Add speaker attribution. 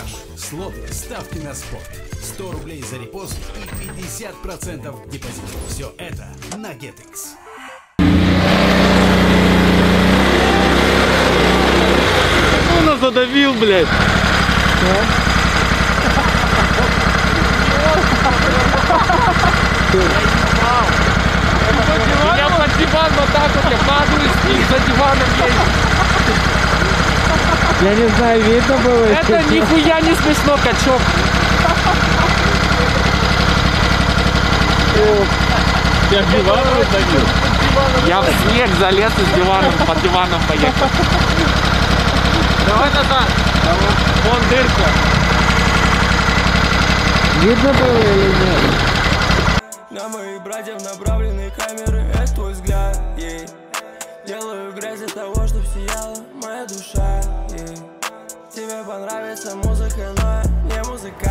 Speaker 1: продаж, слоты, ставки на спорт. 100 рублей за репост и 50% депозит. Все это на GetX.
Speaker 2: Кто нас задавил, блядь? Я под диван вот так вот, я падаю и за диваном есть.
Speaker 3: Я не знаю, видно было.
Speaker 2: Это нихуя не смешно, качок. Я диван задавил. Я в снег залез и с диваном, под диваном поехал. Давай назад. Вон дырка.
Speaker 3: Видно было или нет?
Speaker 4: На моих братьев направлены камеры, это твой взгляд, ей Делаю того, чтоб сияла моя душа, ей